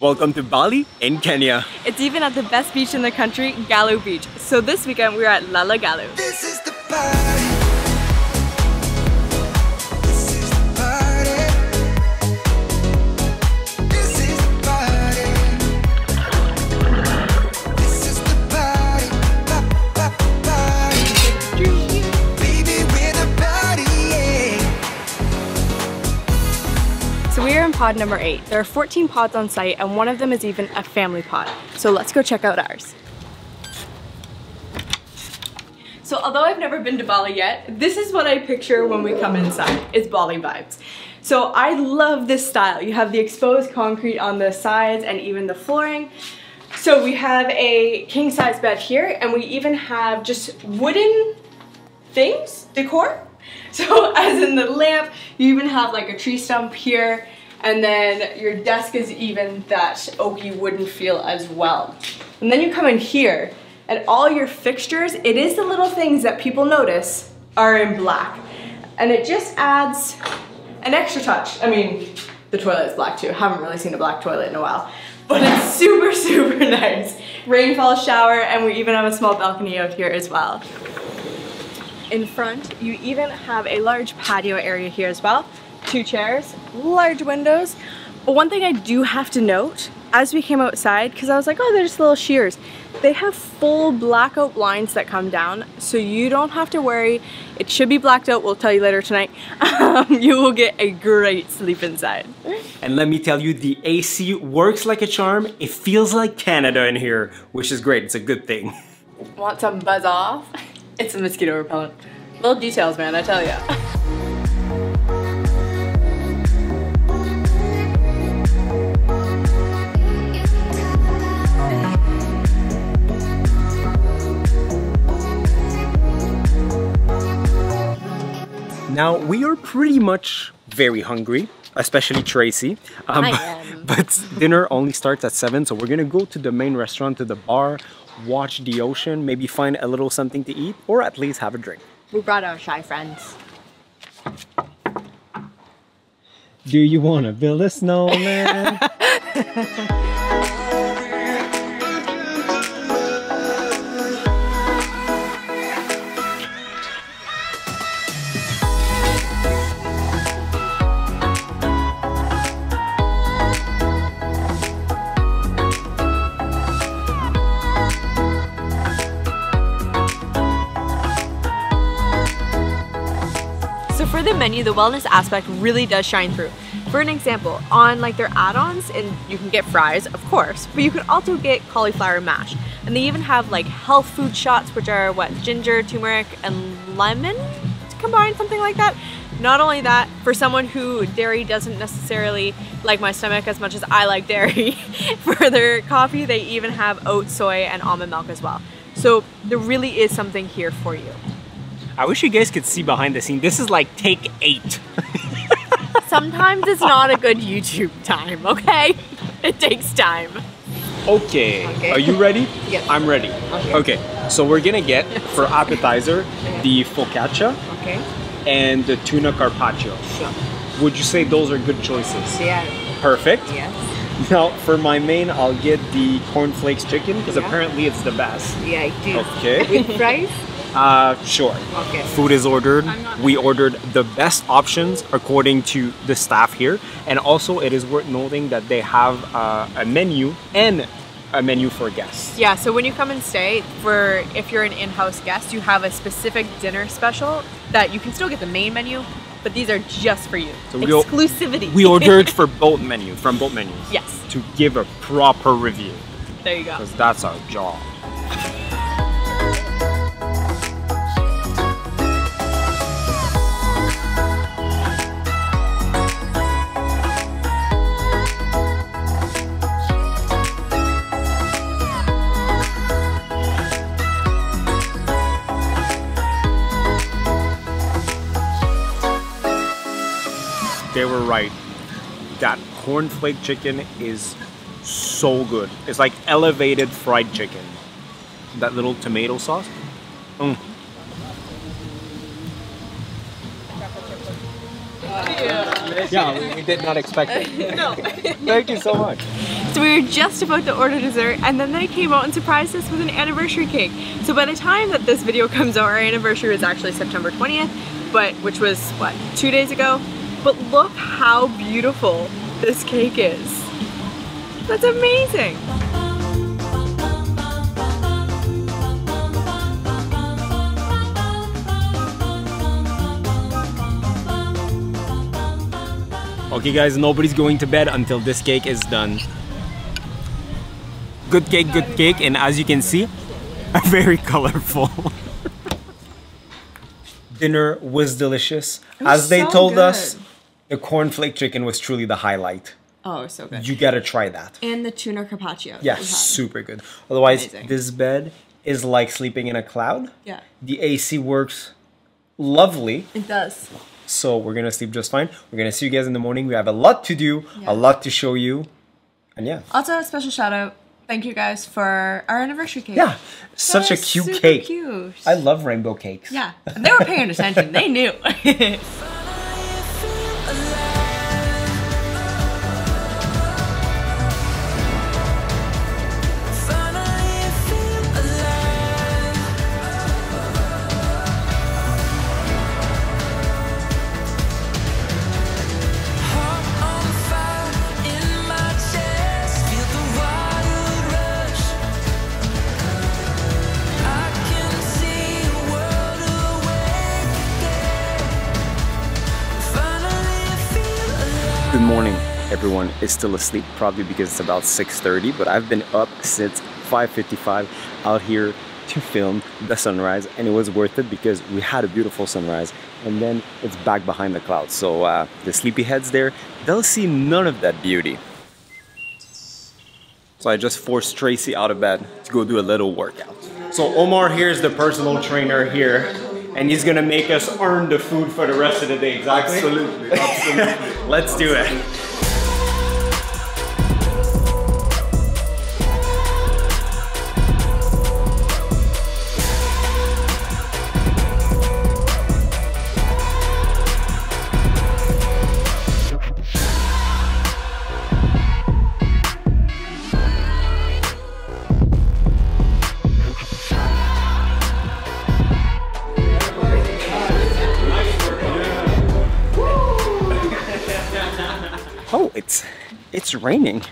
Welcome to Bali in Kenya. It's even at the best beach in the country, Galu Beach. So this weekend we're at Lala Galu. Pod number 8. There are 14 pods on site and one of them is even a family pod. So let's go check out ours. So although I've never been to Bali yet, this is what I picture when we come inside. It's Bali vibes. So I love this style. You have the exposed concrete on the sides and even the flooring. So we have a king size bed here and we even have just wooden things, decor. So as in the lamp, you even have like a tree stump here and then your desk is even that oaky wooden feel as well. And then you come in here and all your fixtures, it is the little things that people notice are in black. And it just adds an extra touch. I mean, the toilet is black too. Haven't really seen a black toilet in a while. But it's super, super nice. Rainfall shower and we even have a small balcony out here as well. In front, you even have a large patio area here as well. Two chairs, large windows. But one thing I do have to note, as we came outside, because I was like, oh, they're just little shears. They have full blackout blinds that come down, so you don't have to worry. It should be blacked out, we'll tell you later tonight. Um, you will get a great sleep inside. And let me tell you, the AC works like a charm. It feels like Canada in here, which is great. It's a good thing. Want some buzz off? It's a mosquito repellent. Little details, man, I tell ya. Now, we are pretty much very hungry, especially Tracy. Um, I but- am. But dinner only starts at 7, so we're gonna go to the main restaurant, to the bar, watch the ocean, maybe find a little something to eat, or at least have a drink. We brought our shy friends. Do you wanna build a snowman? menu, the wellness aspect really does shine through. For an example, on like their add-ons, and you can get fries, of course, but you can also get cauliflower mash. And they even have like health food shots, which are what, ginger, turmeric, and lemon combined, something like that. Not only that, for someone who dairy doesn't necessarily like my stomach as much as I like dairy, for their coffee, they even have oat, soy, and almond milk as well. So there really is something here for you. I wish you guys could see behind the scene. This is like take 8. Sometimes it's not a good YouTube time, okay? It takes time. Okay. Okay. Are you ready? Yes. I'm ready. Okay. okay. So we're gonna get for appetizer the focaccia Okay. and the tuna carpaccio. Sure. Would you say those are good choices? Yeah. Perfect. Yes. Now for my main, I'll get the cornflakes chicken because Yeah. apparently it's the best. Yeah, I do. Okay. With fries? Uh, sure. Okay. Food is ordered. We ordered the best options according to the staff here, and also it is worth noting that they have uh, a menu and a menu for guests. Yeah, so when you come and stay, for if you're an in-house guest, you have a specific dinner special that you can still get the main menu, but these are just for you. So Exclusivity. We ordered for both menus, from both menus. Yes. To give a proper review, there you go. because that's our job. That cornflake chicken is so good. It's like elevated fried chicken. That little tomato sauce. Mm. Yeah, we, we did not expect it. No. Thank you so much. So we were just about to order dessert and then they came out and surprised us with an anniversary cake. So by the time that this video comes out, our anniversary was actually September 20th, but which was what, two days ago? But look how beautiful this cake is. That's amazing. Okay, guys, nobody's going to bed until this cake is done. Good cake, good cake, and as you can see, very colorful. Dinner was delicious. as they so told us, good. The cornflake chicken was truly the highlight. Oh, so good. You gotta try that. And the tuna carpaccio. Yeah, super good. Otherwise, Amazing. this bed is like sleeping in a cloud. Yeah, The AC works lovely. it does. So we're gonna sleep just fine. We're gonna see you guys in the morning. We have a lot to do, Yeah. a lot to show you, and yeah, Also, a special shout out. Thank you guys for our anniversary cake. yeah, such a That cute super cake. Cute. I love rainbow cakes. Yeah, they were paying attention. They knew. is still asleep, probably because it's about 6:30. But I've been up since 5:55 out here to film the sunrise, and it was worth it because we had a beautiful sunrise, and then it's back behind the clouds. So uh, the sleepyheads there, they'll see none of that beauty. So I just forced Tracy out of bed to go do a little workout. So Omar here is the personal trainer here, and he's gonna make us earn the food for the rest of the day. Exactly. Absolutely, absolutely. Let's do it. Raining.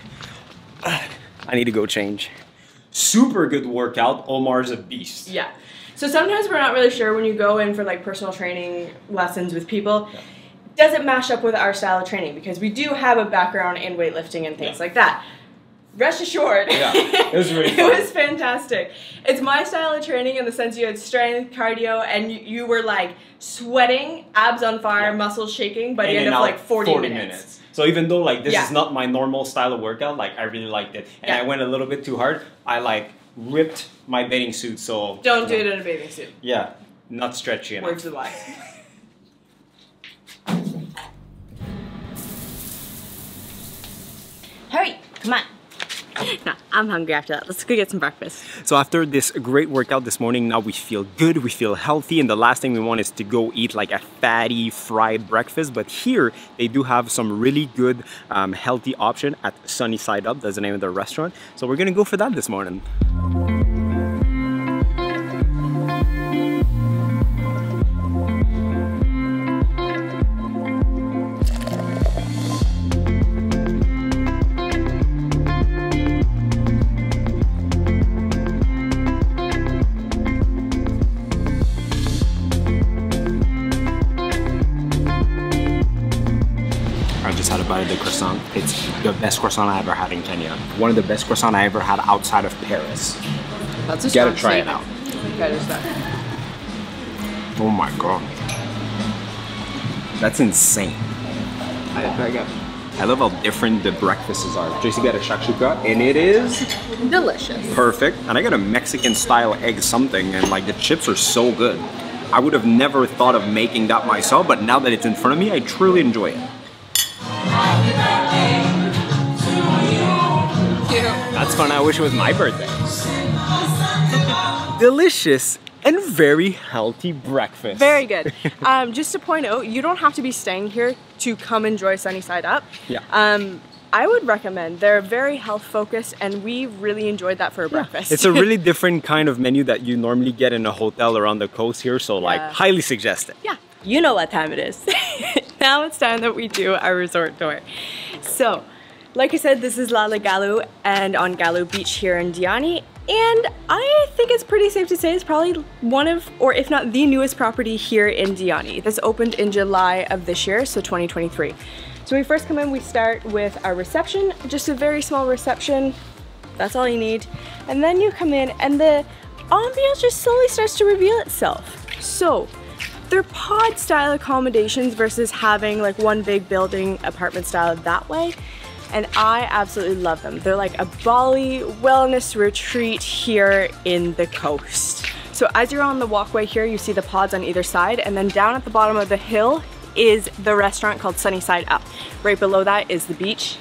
I need to go change. Super good workout. Omar's a beast. yeah. So sometimes we're not really sure when you go in for like personal training lessons with people. Does it mash up with our style of training? Because we do have a background in weightlifting and things Yeah. like that. Rest assured. Yeah, it was really it was fantastic. It's my style of training in the sense you had strength, cardio, and you, you were like sweating, abs on fire, Yeah. muscles shaking by the end of like 40, minutes. So even though like this Yeah. is not my normal style of workout, like I really liked it. And Yeah. I went a little bit too hard. I like ripped my bathing suit. So Don't do it in a bathing suit. Yeah, not stretchy enough. Words of the wise. Hurry, come on. I'm hungry after that. Let's go get some breakfast. So after this great workout this morning, now we feel good, we feel healthy, and the last thing we want is to go eat like a fatty fried breakfast. But here they do have some really good um, healthy option at Sunny Side Up. That's the name of the restaurant. So we're gonna go for that this morning. Best croissant I ever had in Kenya. One of the best croissant I ever had outside of Paris. That's a You gotta try it out. Oh my god. That's insane. Very good. I love how different the breakfasts are. Tracy got a shakshuka and it is Delicious. perfect. And I got a Mexican style egg something and like the chips are so good. I would have never thought of making that myself, but now that it's in front of me, I truly enjoy it. That's fun. I wish it was my birthday. Delicious and very healthy breakfast. Very good. um, just to point out, you don't have to be staying here to come enjoy Sunny Side Up. Yeah. Um, I would recommend. They're very health focused, and we really enjoyed that for a breakfast. It's a really different kind of menu that you normally get in a hotel around the coast here, so like Yeah. highly suggested. yeah, you know what time it is. now it's time that we do our resort tour. So, like I said, this is Lala Galu and on Galu Beach here in Diani. And I think it's pretty safe to say it's probably one of, or if not the newest property here in Diani. This opened in July of this year, so 2023. So when we first come in, we start with our reception, just a very small reception. That's all you need. And then you come in and the ambiance just slowly starts to reveal itself. So they're pod style accommodations versus having like one big building apartment style that way. And I absolutely love them. They're like a Bali wellness retreat here in the coast. So as you're on the walkway here, you see the pods on either side, and then down at the bottom of the hill is the restaurant called Sunnyside Up. Right below that is the beach,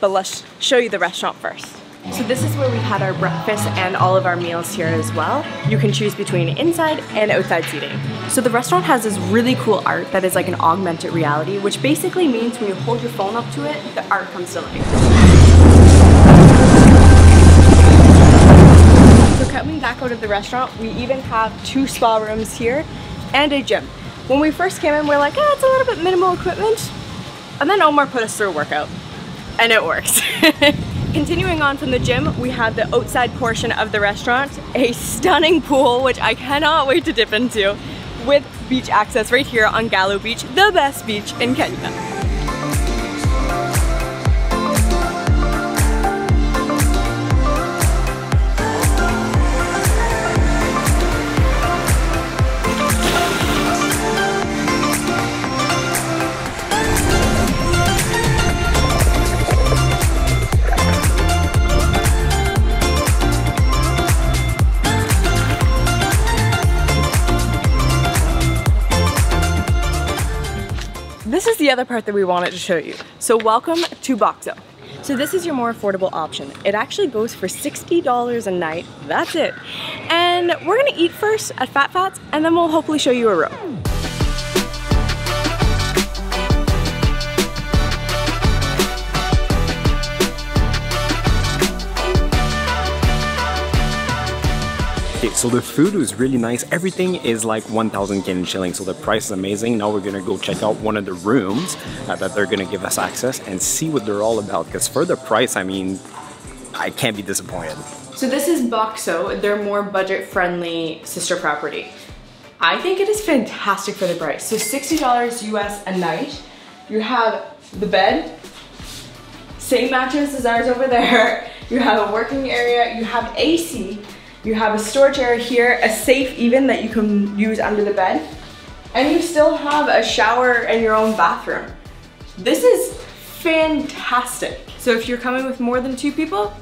but let's show you the restaurant first. So this is where we had our breakfast and all of our meals here as well. You can choose between inside and outside seating. So the restaurant has this really cool art that is like an augmented reality, which basically means when you hold your phone up to it, the art comes to life. So coming back out of the restaurant, we even have two spa rooms here and a gym. When we first came in, we are like, ah, it's a little bit minimal equipment. And then Omar put us through a workout and it works. Continuing on from the gym, we have the outside portion of the restaurant, a stunning pool, which I cannot wait to dip into, with beach access right here on Galu Beach, the best beach in Kenya. Other part that we wanted to show you. So welcome to Boxo. So this is your more affordable option. It actually goes for $60 a night. That's it. And we're gonna eat first at Fat Fats and then we'll hopefully show you a room. So the food was really nice. Everything is like 1,000 Kenyan shillings, so the price is amazing. Now we're gonna go check out one of the rooms uh, that they're gonna give us access and see what they're all about. Because for the price, I mean, I can't be disappointed. So this is Boxo, their more budget-friendly sister property. I think it is fantastic for the price. So $60 US a night. You have the bed, same mattress as ours over there. You have a working area, you have AC, you have a storage area here, a safe even that you can use under the bed, and you still have a shower and your own bathroom. This is fantastic. So if you're coming with more than two people,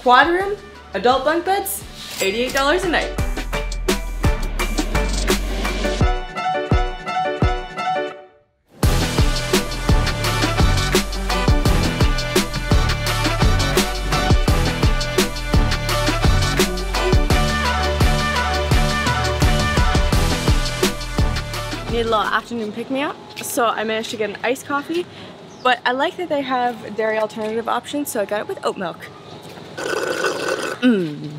quad room, adult bunk beds, $88 a night. Need a little afternoon pick me up, so I managed to get an iced coffee. But I like that they have dairy alternative options, so I got it with oat milk. Mm.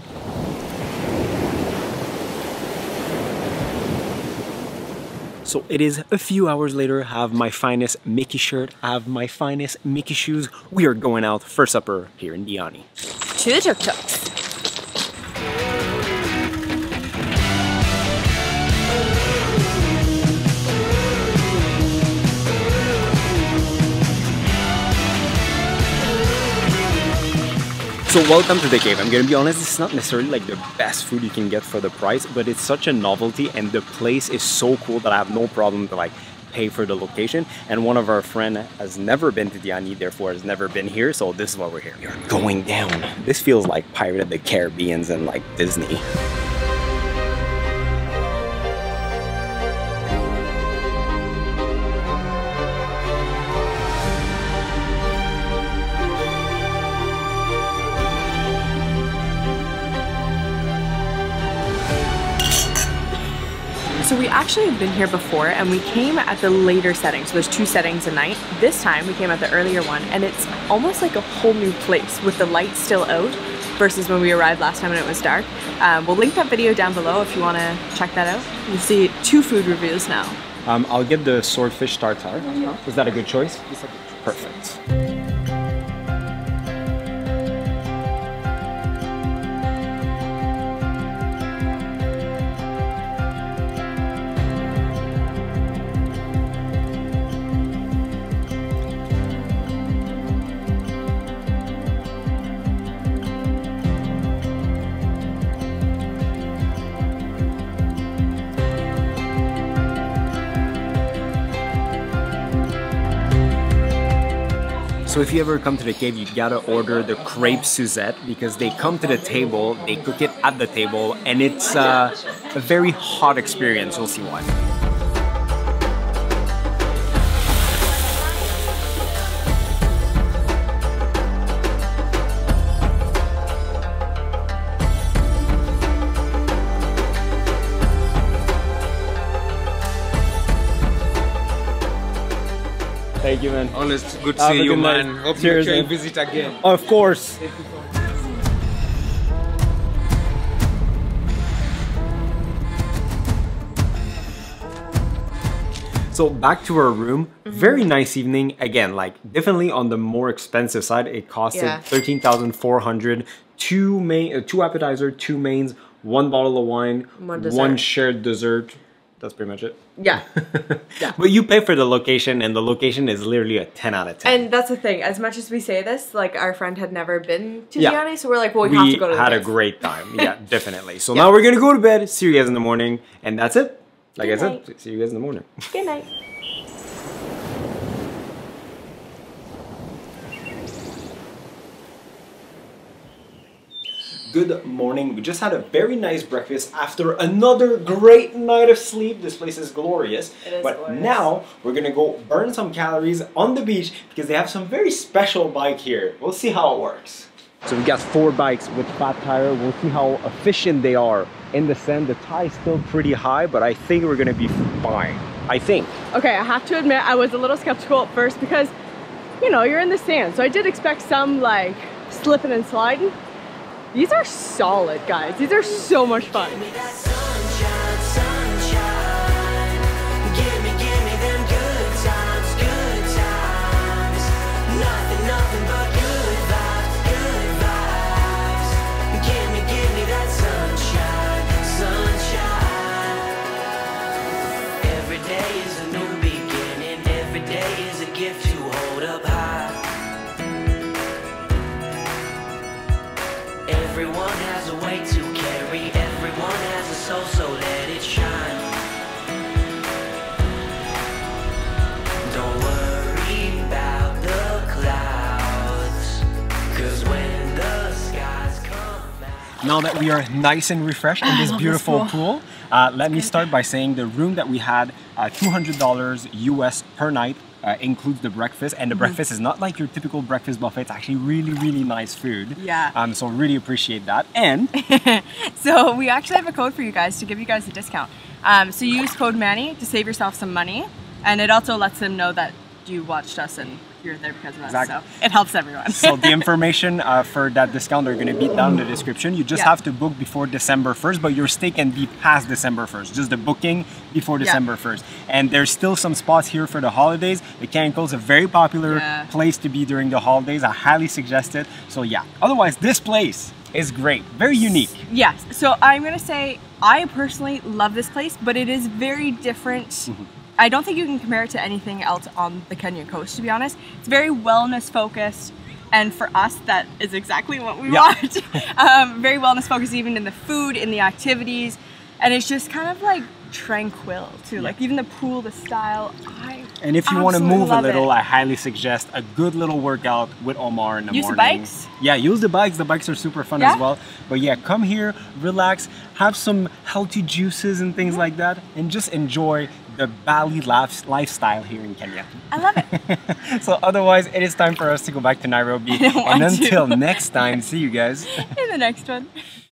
So it is a few hours later. I have my finest Mickey shirt. I have my finest Mickey shoes. We are going out for supper here in Diani. To the So welcome to the cave. I'm gonna be honest, it's not necessarily like the best food you can get for the price, but it's such a novelty and the place is so cool that I have no problem to like pay for the location. And one of our friend has never been to Diani, therefore has never been here, so this is why we're here. We're going down. This feels like Pirate of the Caribbean's and like Disney. So we actually have been here before and we came at the later setting. So there's two settings a night. This time we came at the earlier one and it's almost like a whole new place with the lights still out versus when we arrived last time and it was dark. Um, we'll link that video down below if you want to check that out. You see two food reviews now. Um, I'll get the swordfish tartare. Is that a good choice? Perfect. So if you ever come to the cave, you gotta order the crepe Suzette because they come to the table, they cook it at the table, and it's uh, a very hot experience. You'll see why. Thank you, man. Honest, good to see you, good night. man. Hope Cheers, you, can man. visit again. Of course. So back to our room. Very nice evening. Again, like definitely on the more expensive side. It costed Yeah. thirteen thousand four hundred. Two main, uh, two appetizer, two mains, one bottle of wine, One one shared dessert. That's pretty much it. Yeah. Yeah. But you pay for the location, and the location is literally a ten out of ten. And that's the thing. As much as we say this, like our friend had never been to Yeah. Diani, so we're like, well, we, we have to go to the had a great time. Yeah, definitely. So now we're gonna go to bed. See you guys in the morning, and that's it. Like Good I night. said, see you guys in the morning. Good night. Good morning. We just had a very nice breakfast after another great night of sleep. This place is glorious. It is but glorious. now we're gonna go burn some calories on the beach because they have some very special bike here. We'll see how it works. So we got four bikes with flat tire. We'll see how efficient they are in the sand. The tie is still pretty high, but I think we're gonna be fine. I think. Okay, I have to admit I was a little skeptical at first because, you know, you're in the sand. So I did expect some like slipping and sliding. These are solid, guys. These are so much fun. Every day is a gift to hold up high. Now that we are nice and refreshed in this beautiful pool, uh, let me start by saying the room that we had, uh, $200 US per night. Uh, includes the breakfast, and the Mm-hmm. breakfast is not like your typical breakfast buffet. It's actually really, really nice food. Yeah. Um. So really appreciate that. And So we actually have a code for you guys to give you guys a discount. Um, so use code Mani to save yourself some money, and it also lets them know that you watched us and you're there because of us. Exactly. So it helps everyone. so the information uh, for that discount are going to be down in the description. You just Yeah. have to book before December 1st, but your stay can be past December 1st. Just the booking before Yeah. December 1st. And there's still some spots here for the holidays. The Kenyan coast is a very popular Yeah. place to be during the holidays. I highly suggest it. So yeah. Otherwise, this place is great. Very unique. Yes. So I'm gonna say I personally love this place, but it is very different. Mm-hmm. I don't think you can compare it to anything else on the Kenyan coast, to be honest. It's very wellness focused. And for us, that is exactly what we Yeah. want. um, very wellness focused, even in the food, in the activities. And it's just kind of like tranquil, too. Like even the pool, the style. I And if you want to move a little, it. I highly suggest a good little workout with Omar in the Use the bikes? Yeah, use the bikes. The bikes are super fun Yeah? as well. But yeah, come here, relax, have some healthy juices and things like that, and just enjoy the Bali life- lifestyle here in Kenya. I love it. so otherwise, it is time for us to go back to Nairobi. and want to. until next time, see you guys. in the next one.